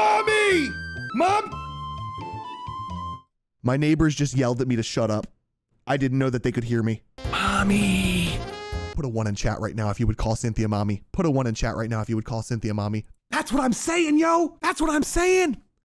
Mommy, Mom! My neighbors just yelled at me to shut up. I didn't know that they could hear me. Mommy! Put a one in chat right now if you would call Cynthia mommy. Put a one in chat right now if you would call Cynthia mommy. That's what I'm saying, yo! That's what I'm saying!